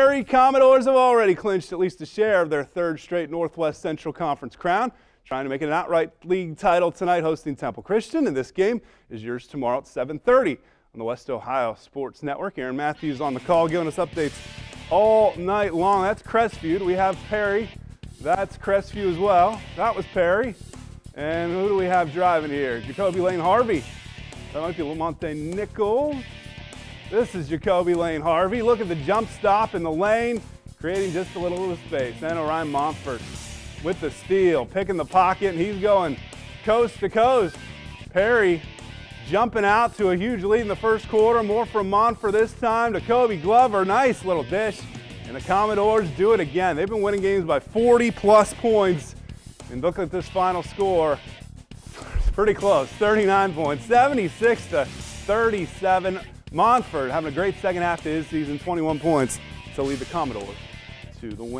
Perry Commodores have already clinched at least a share of their third straight Northwest Central Conference crown, trying to make it an outright league title tonight hosting Temple Christian, and this game is yours tomorrow at 7.30 on the West Ohio Sports Network. Aaron Matthews on the call giving us updates all night long. That's Crestview. We have Perry. That's Crestview as well. That was Perry. And who do we have driving here? Jacoby Lane Harvey. That might be Lamonte Nichols. This is Jacoby Lane Harvey. Look at the jump stop in the lane, creating just a little bit of space. Then Orion Montfort with the steal, picking the pocket, and he's going coast to coast. Perry jumping out to a huge lead in the first quarter. More from Montfort this time to Kobe Glover. Nice little dish. And the Commodores do it again. They've been winning games by 40 plus points. And look at this final score. It's pretty close. 39 points, 76 to 37. Montfort having a great second half to his season, 21 points to lead the Commodores to the win.